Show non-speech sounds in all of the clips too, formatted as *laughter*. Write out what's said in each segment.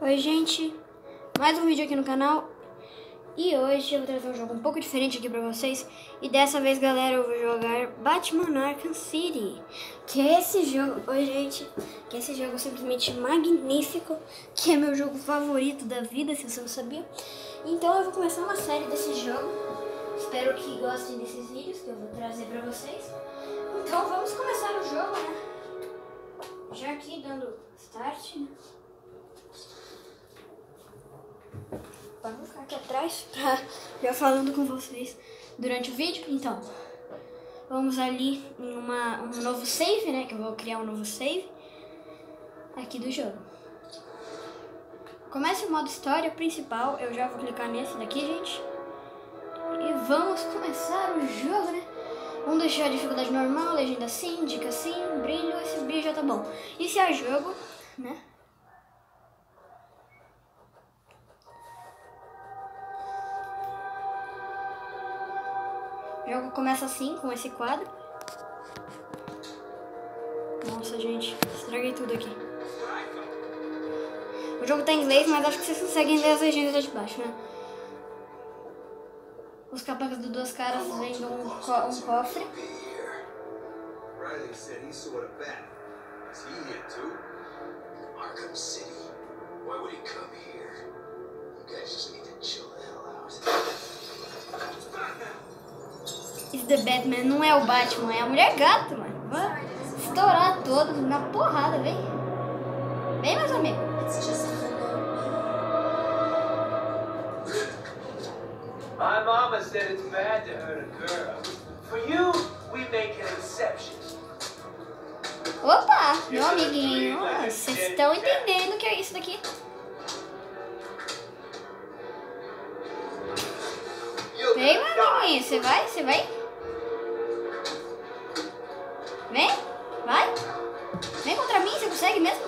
Oi gente, mais um vídeo aqui no canal. E hoje eu vou trazer um jogo um pouco diferente aqui pra vocês. E dessa vez galera eu vou jogar Batman Arkham City Que é esse jogo, oi gente. Que é esse jogo simplesmente magnífico Que é meu jogo favorito da vida, se você não sabia. Então eu vou começar uma série desse jogo. Espero que gostem desses vídeos que eu vou trazer pra vocês. Então vamos começar o jogo né? Já aqui dando start né Ficar aqui atrás pra já falando com vocês durante o vídeo. Então, vamos ali em uma, um novo save, né? Que eu vou criar um novo save aqui do jogo. Começa o modo história principal. Eu já vou clicar nesse daqui, gente. E vamos começar o jogo, né? Vamos deixar a dificuldade normal, legenda assim, dica assim, brilho, esse brilho já tá bom. Iniciar jogo, né? Jogo começa assim, com esse quadro. Nossa, gente, estraguei tudo aqui. O jogo tá em inglês, mas acho que vocês conseguem ler as legendas de baixo, né? Os capangas do Duas Caras vendo um, co um cofre. Riley? Arkham City. It's the Batman, não é o Batman, é a mulher gato, mano. Vai estourar todos na porrada, vem. Vem, meus amigos. My mama said it's bad to hurt a girl. For you, we make an exception. Opa, meu amiguinho. Vocês estão entendendo o que é isso daqui? Vem, meu amiguinho. Você vai? Você vai? Vem? Vai? Vem contra mim, você consegue mesmo?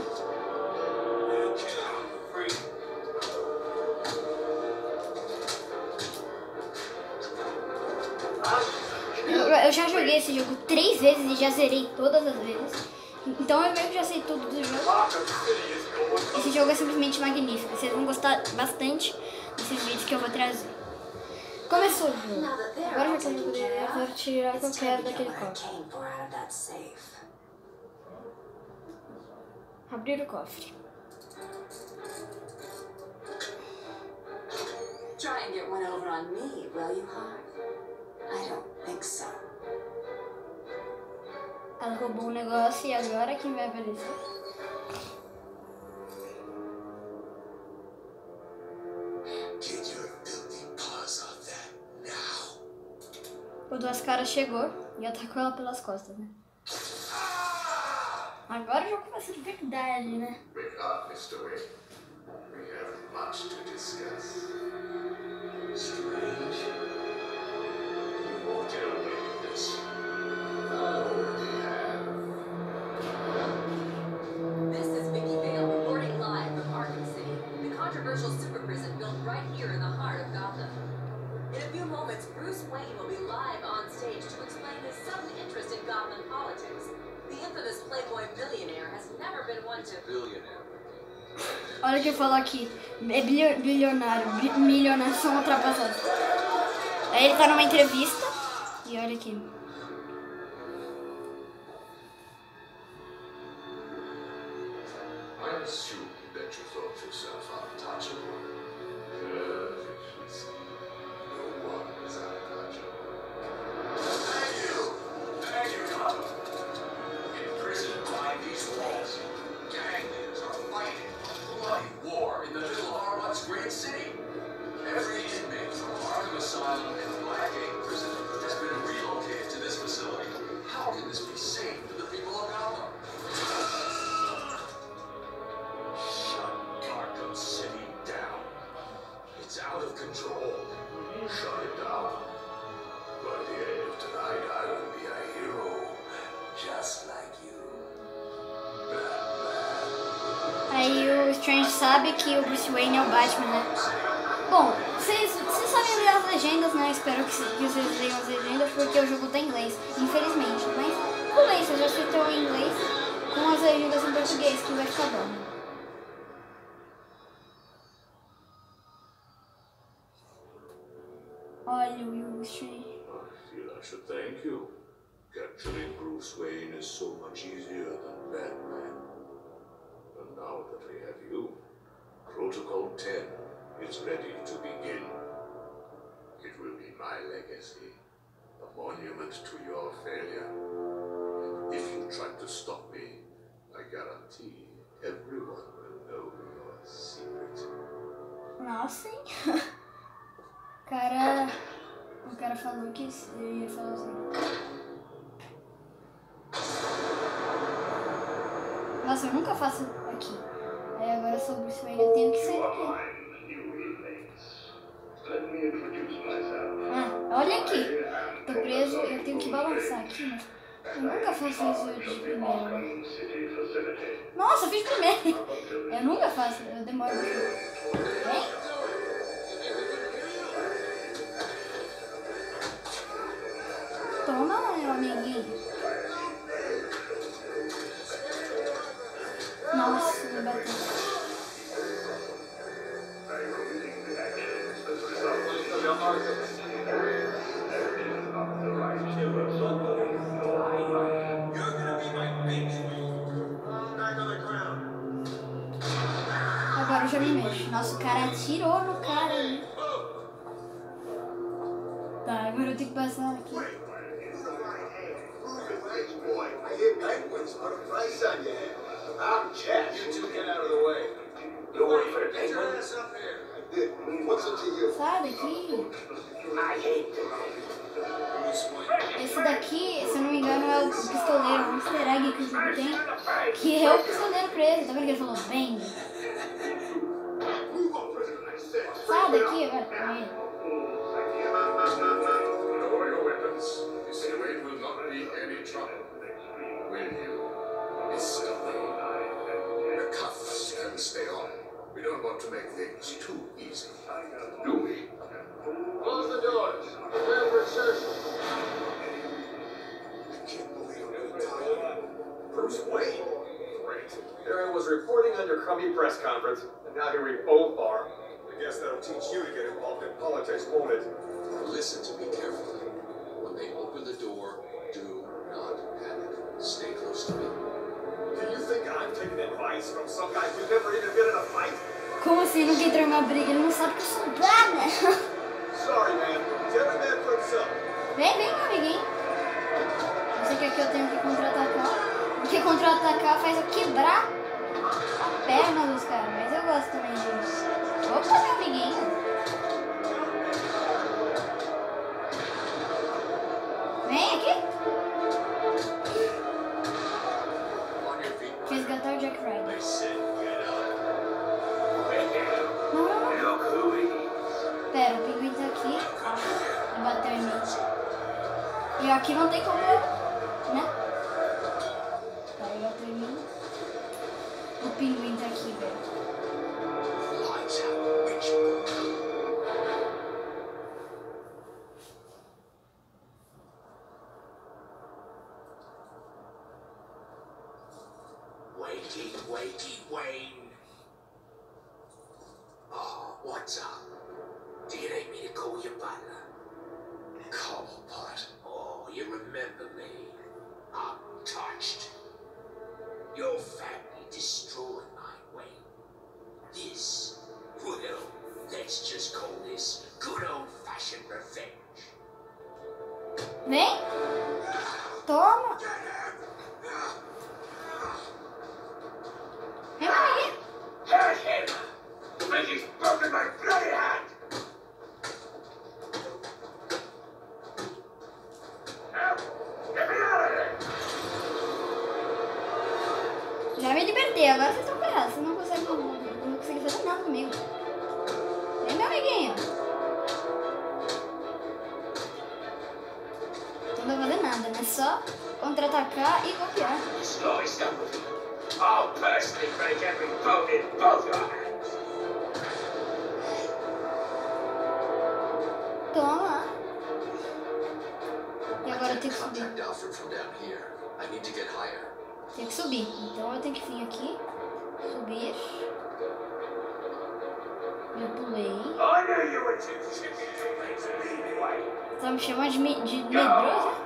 Eu, já joguei esse jogo três vezes e já zerei todas as vezes. Então eu meio que já sei tudo do jogo. Esse jogo é simplesmente magnífico. Vocês vão gostar bastante desses vídeos que eu vou trazer. Começou o jogo. Agora já eu poder, eu vou tirar o que eu quero daquele cofre. Abrir o cofre. Try and get one over on me, will you, Harv? I don't think so. Ela roubou um negócio e agora quem vai aparecer? Duas Caras chegou e atacou ela pelas costas, né? Agora já começa de verdade, né? Wake up, Mr. Wayne. We have much to discuss. Olha o que eu falo aqui. É bilio- bilionário. bi- Milionários são ultrapassados. Aí ele tá numa entrevista. E olha aqui. Strange sabe que o Bruce Wayne é o Batman, né? Bom, vocês sabem ler as legendas, né? Espero que, vocês leiam as legendas, porque o jogo está em inglês, infelizmente. Mas vou ler, Eu já citam em é inglês com as legendas em português, que vai ficar bom. Olha o Yushi. Thank you. Capturing Bruce Wayne é muito mais fácil do que Batman. Now that we have you, Protocol 10 is ready to begin. It will be my legacy, a monument to your failure. If you try to stop me, I guarantee everyone will know your secret. Nossa, hein? *laughs* Cara. O cara falou que ia falar assim. Eu nunca faço aqui. Aí agora sobre isso eu tenho que sair aqui. Let me introduce myself. Ah, olha aqui. Tô preso, eu tenho que balançar aqui, mas eu nunca faço isso de primeiro. Nossa, eu fiz primeiro. Eu nunca faço, eu demoro muito. Vem. Toma, meu amiguinho. Agora eu já me mexo. Nossa, o cara atirou no cara ali. Tá, agora eu tenho que passar aqui. To you? Sai daqui. Esse daqui, se eu não me engano, é o pistoleiro, um easter egg que o jogo tem. Que é o pistoleiro preso. Tá vendo que ele falou bem? We don't want to make things too easy. Do we? Close the doors. Prepare for insertion. I can't believe I'm gonna. Bruce Wayne? Great. Aaron was reporting on your crummy press conference, and now here we both are. I guess that'll teach you to get involved in politics, won't it? Listen to me carefully. When they open the door, do not panic. Stay close to me. Do you think I'm taking advice from some guy who's never even been in a fight? Como assim nunca entrou em uma briga? Ele não sabe que eu sou Batman. Sorry, man. Every man for himself. Vem, vem, meu amiguinho. Você quer que eu tenha que contra-atacar? Porque contra-atacar faz eu quebrar perna dos caras. Mas eu gosto também disso. Opa, meu amiguinho. Vem aqui. Resgatar o Jack Ryder. Não, não, não. Pera, o pinguim tá aqui. Bateu em mim. E aqui não tem como né? O pinguim tá agora vocês estão ferrados. Vocês não conseguem, não conseguem fazer nada comigo. Vem, meu amiguinho! Não vai fazer nada, né? Só contra-atacar e copiar. Slow is done with you. I'll personally break every bone in both your hands. Toma! E agora eu tenho que subir. Tem que subir. Então eu tenho que vir aqui, subir. Já pulei. Tá me chamando de, me- de Chemicals.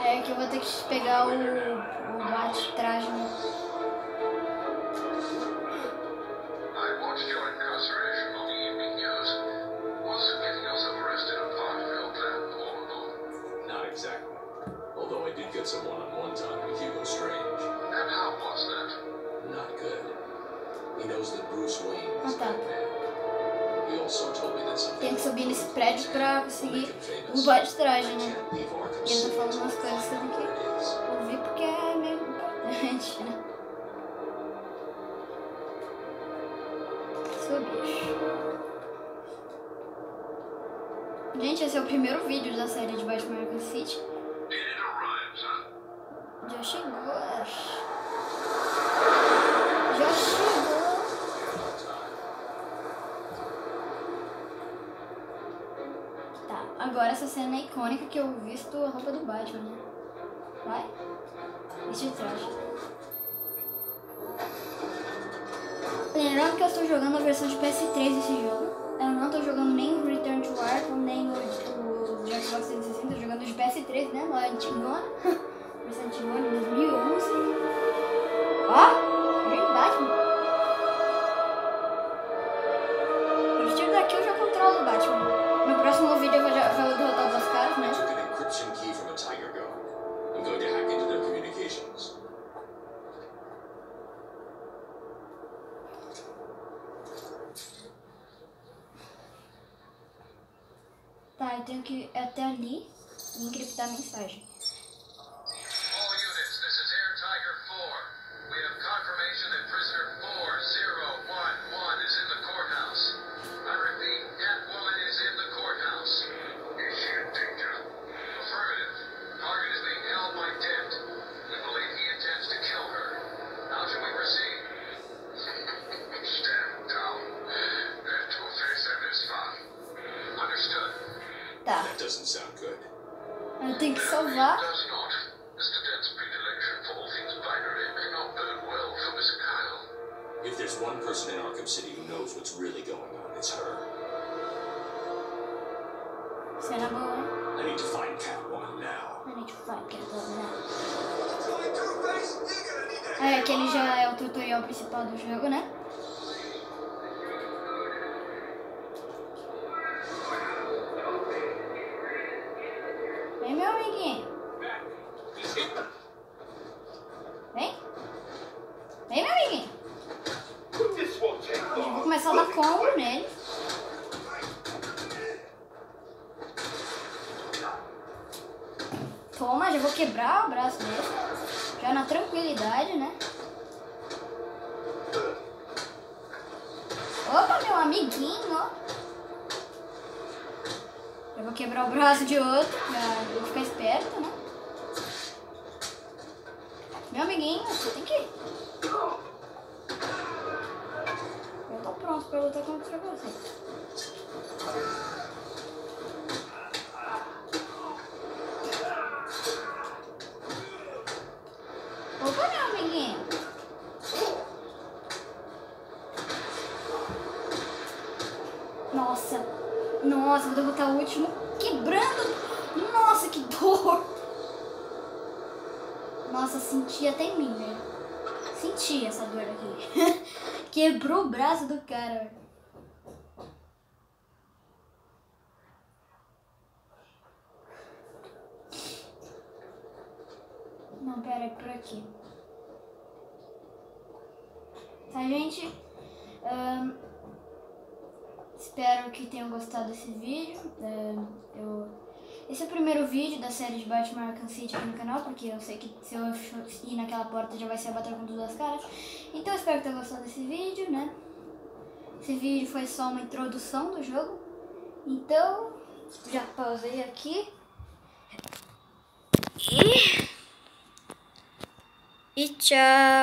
É que eu vou ter que pegar o, o bate-traje, Tem que subir nesse prédio pra conseguir famous. bate-traje, I né? E eu tô City falando umas coisas que tenho where que ouvir porque é meio importante, né? Subir. Gente, esse é o primeiro vídeo da série de Batman Arkham City. Já chegou. Já agora essa cena é icônica que eu visto a roupa do Batman, né? Vai. Deixa de trás. Lembrando que eu estou jogando a versão de PS3 desse jogo. Eu não estou jogando nem o Return to Arkham, nem o, o de Xbox 360. Estou jogando de PS3, né? Lá antigona. *laughs* Versão antigona, 2011. Ó, mensagem. Kyle. If there's one person in Arkham City who knows what's really going on, it's her. Cena boa. I need to find Catwoman now. I need to fight Catwoman now. Tony Two-Face, you're gonna need to É, aquele já é o tutorial principal do jogo, né? Vem, meu vou quebrar o braço de outro. Vou ficar esperto, né? Meu amiguinho, você tem que ir. Eu tô pronto pra lutar contra você. Opa, meu amiguinho. Nossa. Nossa, vou derrotar o último quebrando. Nossa, que dor. Nossa, senti até em mim, velho. Senti essa dor aqui. *laughs* Quebrou o braço do cara. Não, pera, é por aqui. Tá, gente? Ahn, espero que tenham gostado desse vídeo. Ahn, eu... Esse é o primeiro vídeo da série de Batman Arkham City aqui no canal, porque eu sei que se eu ir naquela porta já vai ser a batalha com duas caras. Então eu espero que tenham gostado desse vídeo, né? Esse vídeo foi só uma introdução do jogo. Então, já pausei aqui. E... E tchau!